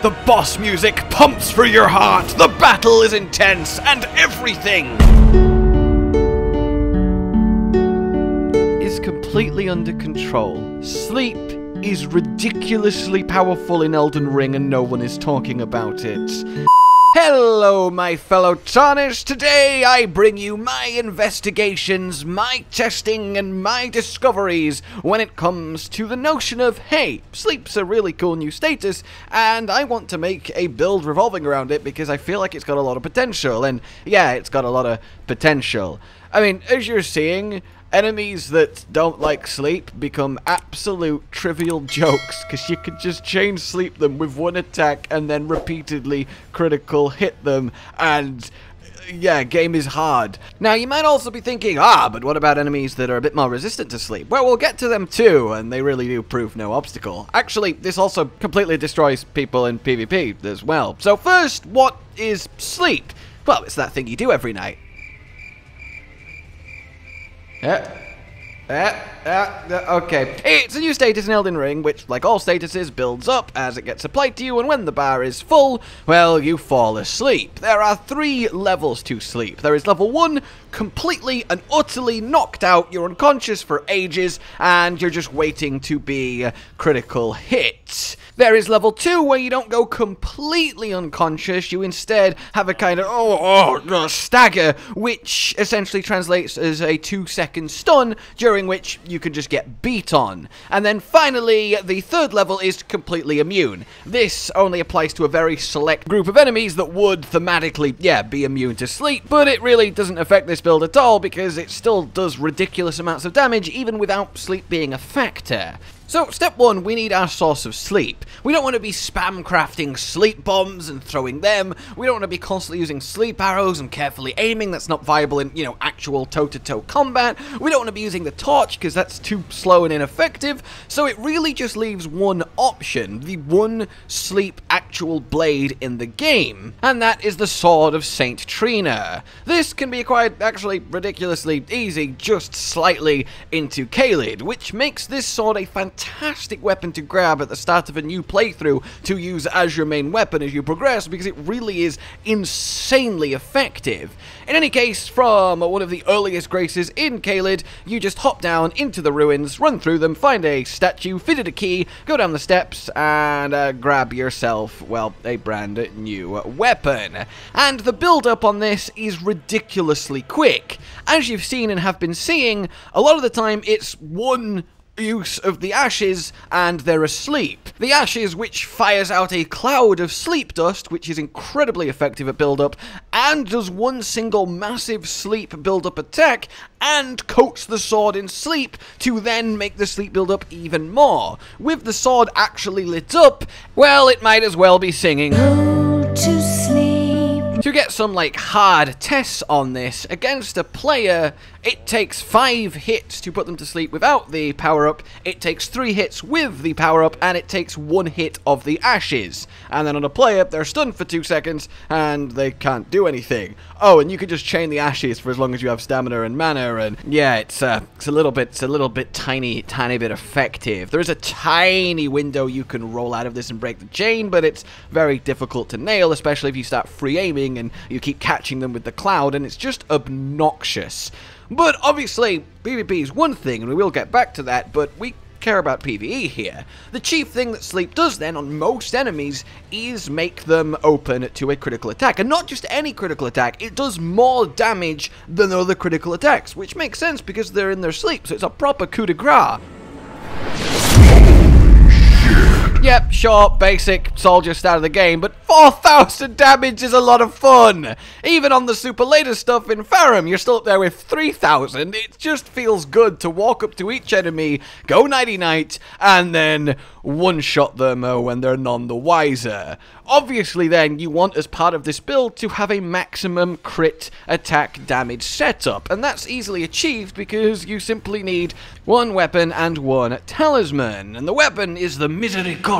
The boss music pumps through your heart, the battle is intense, and everything is completely under control. Sleep is ridiculously powerful in Elden Ring and no one is talking about it. Hello, my fellow Tarnish. Today I bring you my investigations, my testing, and my discoveries when it comes to the notion of, hey, sleep's a really cool new status, and I want to make a build revolving around it because I feel like it's got a lot of potential. And yeah, it's got a lot of potential. I mean, as you're seeing, Enemies that don't like sleep become absolute trivial jokes because you can just chain sleep them with one attack and then repeatedly critical hit them and yeah, game is hard. Now, you might also be thinking, ah, but what about enemies that are a bit more resistant to sleep? Well, we'll get to them too, and they really do prove no obstacle. Actually, this also completely destroys people in PvP as well. So first, what is sleep? Well, it's that thing you do every night. Yeah. Yeah, yeah, okay. It's a new status in Elden Ring, which, like all statuses, builds up as it gets applied to you, and when the bar is full, well, you fall asleep. There are three levels to sleep. There is level one, completely and utterly knocked out, you're unconscious for ages, and you're just waiting to be critical hit. There is level 2 where you don't go completely unconscious, you instead have a kind of oh, oh stagger, which essentially translates as a 2 second stun, during which you can just get beat on. And then finally, the third level is completely immune. This only applies to a very select group of enemies that would thematically, yeah, be immune to sleep, but it really doesn't affect this build at all because it still does ridiculous amounts of damage even without sleep being a factor. So, step one, we need our source of sleep. We don't want to be spam crafting sleep bombs and throwing them. We don't want to be constantly using sleep arrows and carefully aiming. That's not viable in, you know, actual toe-to-toe -to -toe combat. We don't want to be using the torch because that's too slow and ineffective. So it really just leaves one option, the one sleep actual blade in the game. And that is the Sword of St. Trina. This can be acquired actually ridiculously easy, just slightly into Caelid, which makes this sword a fantastic fantastic weapon to grab at the start of a new playthrough to use as your main weapon as you progress because it really is insanely effective. In any case, from one of the earliest graces in Caelid, you just hop down into the ruins, run through them, find a statue, fit it a key, go down the steps, and uh, grab yourself, well, a brand new weapon. And the build-up on this is ridiculously quick. As you've seen and have been seeing, a lot of the time it's one use of the ashes and they're asleep. The ashes which fires out a cloud of sleep dust, which is incredibly effective at build-up, and does one single massive sleep build-up attack, and coats the sword in sleep to then make the sleep build-up even more. With the sword actually lit up, well, it might as well be singing. To get some like hard tests on this, against a player it takes 5 hits to put them to sleep without the power-up, it takes 3 hits with the power-up, and it takes 1 hit of the ashes. And then on a player, they're stunned for 2 seconds, and they can't do anything. Oh, and you can just chain the ashes for as long as you have stamina and mana, and yeah, it's, uh, it's a little bit, it's a little bit tiny, tiny bit effective. There is a tiny window you can roll out of this and break the chain, but it's very difficult to nail, especially if you start free aiming and you keep catching them with the cloud, and it's just obnoxious. But obviously, PvP is one thing, and we will get back to that, but we care about PvE here. The chief thing that Sleep does then on most enemies is make them open to a critical attack. And not just any critical attack, it does more damage than other critical attacks, which makes sense because they're in their sleep, so it's a proper coup de grace. Yep, sure, basic, soldier start of the game, but 4,000 damage is a lot of fun! Even on the super latest stuff in Farum, you're still up there with 3,000. It just feels good to walk up to each enemy, go nighty-night, and then one-shot them uh, when they're none the wiser. Obviously then, you want as part of this build to have a maximum crit attack damage setup, and that's easily achieved because you simply need one weapon and one talisman. And the weapon is the Misericorde.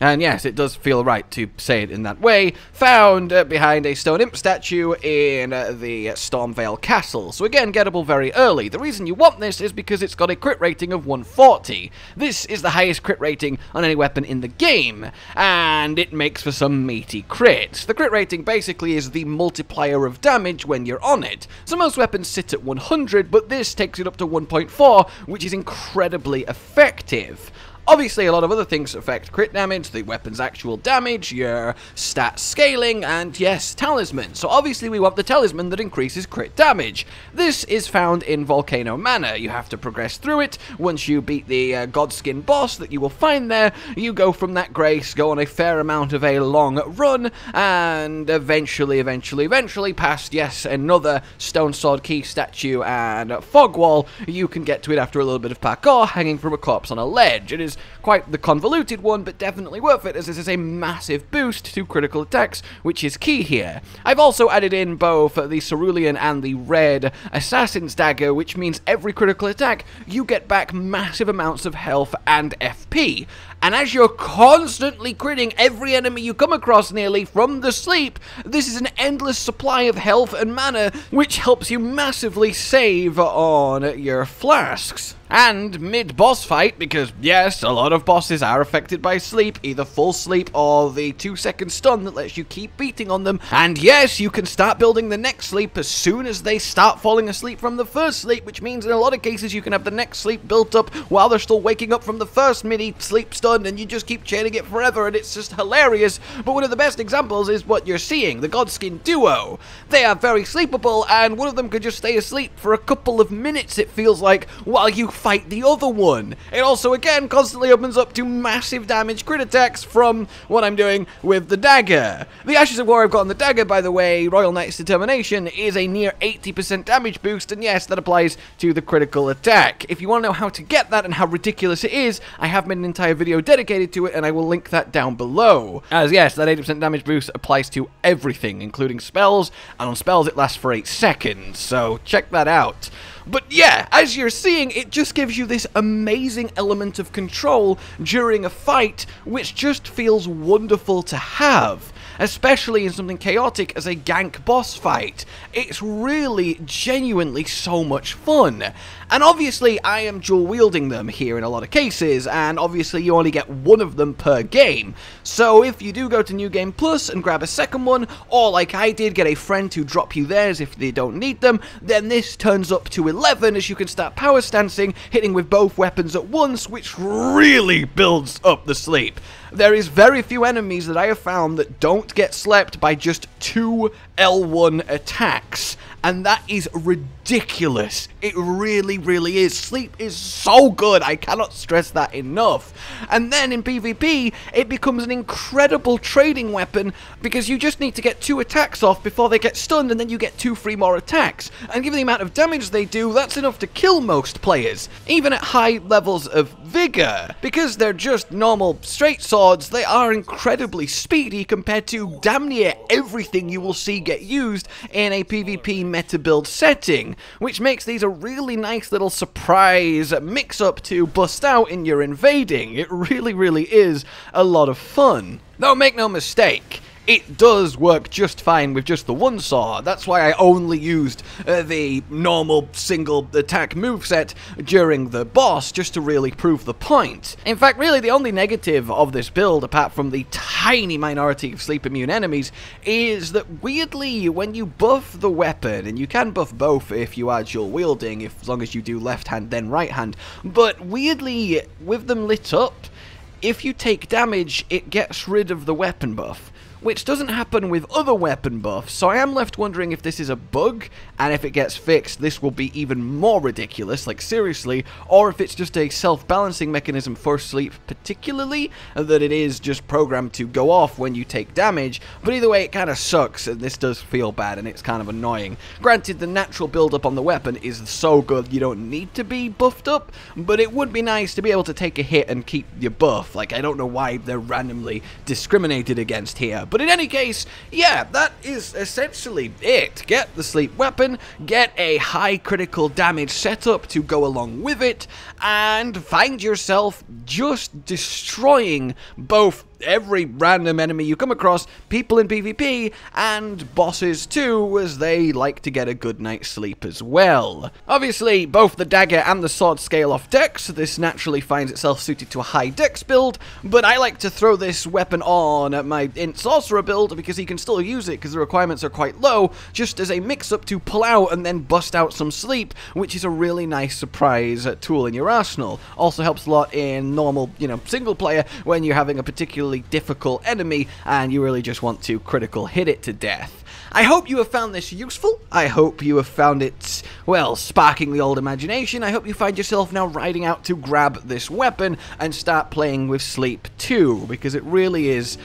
And yes, it does feel right to say it in that way. Found uh, behind a stone imp statue in uh, the Stormveil Castle. So again, gettable very early. The reason you want this is because it's got a crit rating of 140. This is the highest crit rating on any weapon in the game, and it makes for some meaty crits. The crit rating basically is the multiplier of damage when you're on it. So most weapons sit at 100, but this takes it up to 1.4, which is incredibly effective. Obviously, a lot of other things affect crit damage, the weapon's actual damage, your stat scaling, and yes, talisman. So obviously we want the talisman that increases crit damage. This is found in Volcano Manor. You have to progress through it. Once you beat the uh, Godskin boss that you will find there, you go from that grace, go on a fair amount of a long run, and eventually, eventually, eventually, past, yes, another Stone Sword Key statue and fog wall, you can get to it after a little bit of parkour, hanging from a corpse on a ledge. It is quite the convoluted one, but definitely worth it as this is a massive boost to critical attacks, which is key here. I've also added in both the Cerulean and the red Assassin's Dagger, which means every critical attack, you get back massive amounts of health and FP. And as you're constantly critting every enemy you come across nearly from the sleep, this is an endless supply of health and mana, which helps you massively save on your flasks. And mid-boss fight, because yes, a lot of bosses are affected by sleep, either full sleep or the 2 second stun that lets you keep beating on them. And yes, you can start building the next sleep as soon as they start falling asleep from the first sleep, which means in a lot of cases you can have the next sleep built up while they're still waking up from the first mini sleep stun, and you just keep chaining it forever, and it's just hilarious. But one of the best examples is what you're seeing, the Godskin Duo. They are very sleepable, and one of them could just stay asleep for a couple of minutes, it feels like, while you fight the other one. It also, again, constantly opens up to massive damage crit attacks from what I'm doing with the dagger. The Ashes of War I've got on the dagger, by the way, Royal Knight's Determination, is a near 80% damage boost, and yes, that applies to the critical attack. If you want to know how to get that and how ridiculous it is, I have made an entire video dedicated to it, and I will link that down below. As yes, that 80% damage boost applies to everything, including spells, and on spells it lasts for 8 seconds, so check that out. But yeah, as you're seeing, it just gives you this amazing element of control during a fight, which just feels wonderful to have especially in something chaotic as a gank boss fight. It's really, genuinely so much fun. And obviously, I am dual wielding them here in a lot of cases, and obviously, you only get one of them per game. So, if you do go to New Game Plus and grab a second one, or like I did, get a friend to drop you theirs if they don't need them, then this turns up to 11 as you can start power stancing, hitting with both weapons at once, which really builds up the sleep. There is very few enemies that I have found that don't get slept by just two L1 attacks. And that is ridiculous. It really, really is. Sleep is so good. I cannot stress that enough. And then in PvP, it becomes an incredible trading weapon because you just need to get two attacks off before they get stunned and then you get two free more attacks. And given the amount of damage they do, that's enough to kill most players, even at high levels of vigor. Because they're just normal straight swords, they are incredibly speedy compared to damn near everything you will see get used in a PvP meta build setting, which makes these a really nice little surprise mix-up to bust out in your invading. It really, really is a lot of fun. Though make no mistake, it does work just fine with just the one saw. That's why I only used uh, the normal single attack moveset during the boss, just to really prove the point. In fact, really the only negative of this build, apart from the tiny minority of sleep immune enemies, is that weirdly, when you buff the weapon, and you can buff both if you are dual wielding, if, as long as you do left hand then right hand, but weirdly, with them lit up, if you take damage, it gets rid of the weapon buff which doesn't happen with other weapon buffs, so I am left wondering if this is a bug, and if it gets fixed, this will be even more ridiculous, like seriously, or if it's just a self-balancing mechanism for sleep particularly, that it is just programmed to go off when you take damage, but either way, it kind of sucks, and this does feel bad, and it's kind of annoying. Granted, the natural build-up on the weapon is so good, you don't need to be buffed up, but it would be nice to be able to take a hit and keep your buff, like, I don't know why they're randomly discriminated against here, But in any case, yeah, that is essentially it. Get the sleep weapon, get a high critical damage setup to go along with it, and find yourself just destroying both every random enemy you come across, people in PvP, and bosses too, as they like to get a good night's sleep as well. Obviously, both the dagger and the sword scale off dex, so this naturally finds itself suited to a high dex build, but I like to throw this weapon on at my int sorcerer build because he can still use it because the requirements are quite low, just as a mix-up to pull out and then bust out some sleep, which is a really nice surprise tool in your arsenal. Also helps a lot in normal, you know, single player when you're having a particularly difficult enemy and you really just want to critical hit it to death. I hope you have found this useful. I hope you have found it, well, sparking the old imagination. I hope you find yourself now riding out to grab this weapon and start playing with Sleep too, because it really is.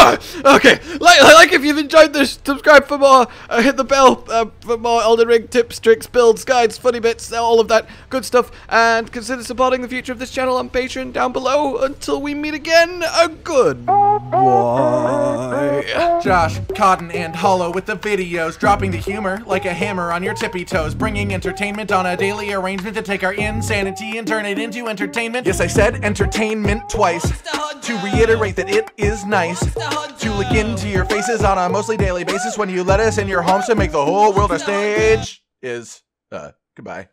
okay, like, like if you've enjoyed this, subscribe for more, uh, hit the bell uh, for more Elden Ring tips, tricks, builds, guides, funny bits, all of that good stuff, and consider supporting the future of this channel on Patreon down below. Until we meet again, a good boy. Josh, Cotton, and Hollow with the videos, dropping the humor like a hammer on your tippy toes, bringing entertainment on a daily arrangement to take our insanity and turn it into entertainment. Yes, I said entertainment twice to reiterate that it is nice to look into your faces on a mostly daily basis when you let us in your homes to make the whole world a stage is uh goodbye